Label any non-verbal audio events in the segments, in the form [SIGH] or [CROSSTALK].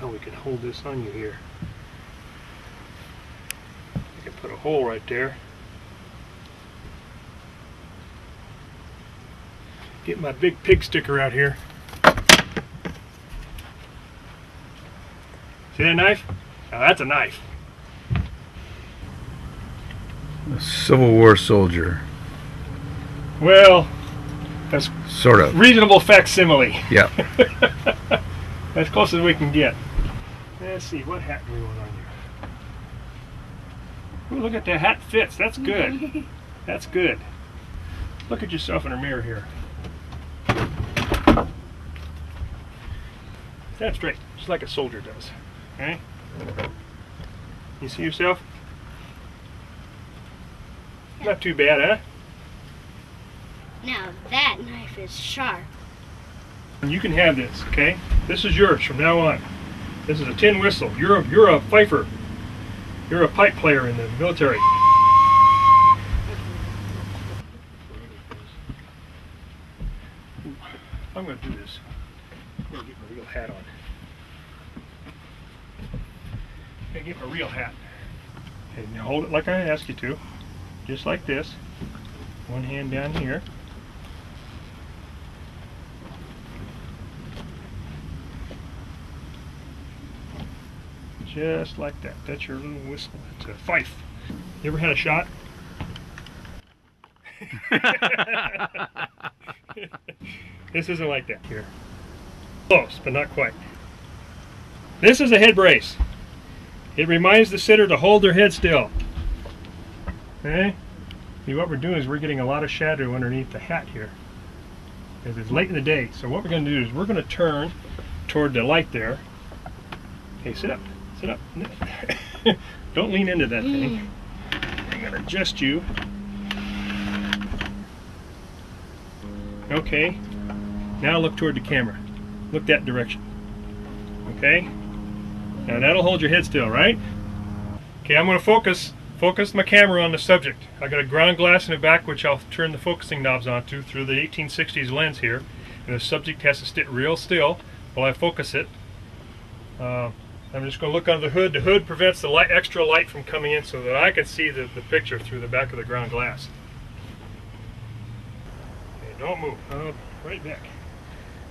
how we can hold this on you here. I can put a hole right there. Get my big pig sticker out here. See that knife? Now that's a knife. A Civil War soldier, Well, that's sort of. reasonable facsimile. Yeah. [LAUGHS] as close as we can get. Let's see, what hat do we want on you? Ooh, look at that hat fits. That's good. [LAUGHS] That's good. Look at yourself in a mirror here. Stand straight, just like a soldier does. Okay? You see yourself? Not too bad, huh? Now that knife is sharp. You can have this, okay? This is yours from now on. This is a tin whistle. You're a, you're a fifer. You're a pipe player in the military. I'm going to do this. I'm going to get my real hat on. I'm going to get my real hat. Now hold it like I asked you to. Just like this. One hand down here. Just like that. That's your little whistle. It's a fife. You ever had a shot? [LAUGHS] this isn't like that here. Close, but not quite. This is a head brace. It reminds the sitter to hold their head still. Okay? See, what we're doing is we're getting a lot of shadow underneath the hat here. Because it's late in the day. So what we're going to do is we're going to turn toward the light there. Okay, sit up. Sit up. [LAUGHS] Don't lean into that thing. I'm going to adjust you. Okay. Now look toward the camera. Look that direction. Okay? Now that'll hold your head still, right? Okay, I'm going to focus focus my camera on the subject. I got a ground glass in the back which I'll turn the focusing knobs onto through the 1860s lens here. And the subject has to sit real still while I focus it. Uh, I'm just going to look under the hood. The hood prevents the light, extra light from coming in so that I can see the, the picture through the back of the ground glass. Okay, don't move. Uh, right back.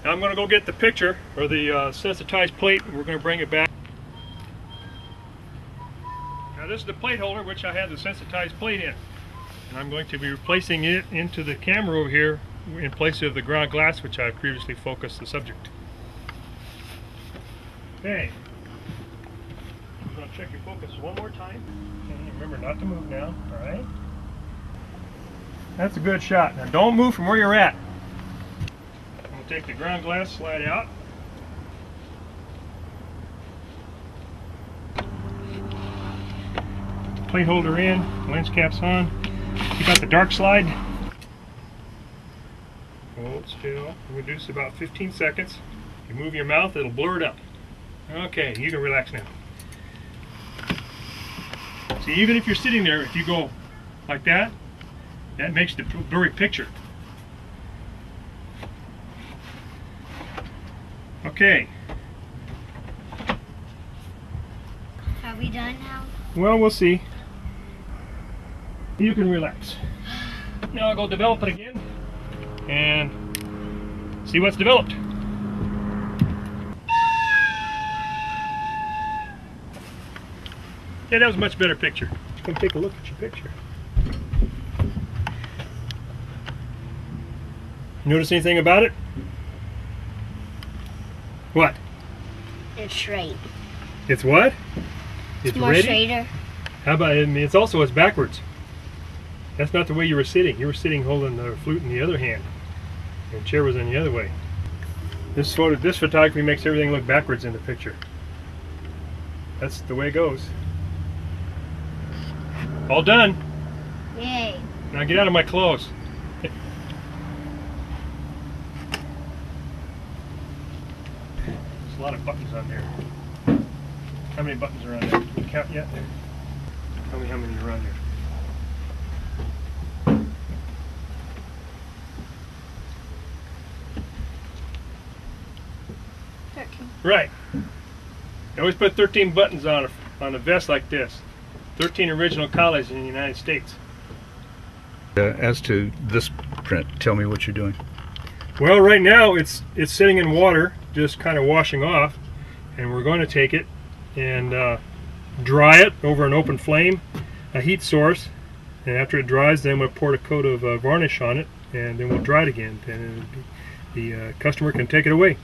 Now I'm going to go get the picture or the uh, sensitized plate and we're going to bring it back. Now this is the plate holder which I had the sensitized plate in. And I'm going to be replacing it into the camera over here in place of the ground glass which I previously focused the subject. Okay. To check your focus one more time. Okay, remember not to move now, alright? That's a good shot. Now don't move from where you're at. I'm going to take the ground glass, slide out. Plate holder in, lens caps on. You got the dark slide. Hold still. Reduce about 15 seconds. If you move your mouth, it'll blur it up. Okay, you can relax now. See, even if you're sitting there, if you go like that, that makes the blurry picture. Okay, Are we done now? well, we'll see. You can relax. [SIGHS] Now I'll go develop it again and see what's developed. Yeah, that was a much better picture. Come take a look at your picture. Notice anything about it? What? It's straight. It's what? It's more ready? straighter. How about I mean, it's also it's backwards. That's not the way you were sitting. You were sitting holding the flute in the other hand. And the chair was in the other way. This photo this photography makes everything look backwards in the picture. That's the way it goes. All done. Yay. Now get out of my clothes. There's a lot of buttons on there. How many buttons are on there? Can you count yet? Tell me how many are on there. Right. I always put 13 buttons on a, on a vest like this. 13 original collies in the United States. Uh, as to this print, tell me what you're doing. Well, right now it's it's sitting in water, just kind of washing off, and we're going to take it and uh, dry it over an open flame, a heat source, and after it dries, then we'll pour a coat of uh, varnish on it, and then we'll dry it again, and the uh, customer can take it away.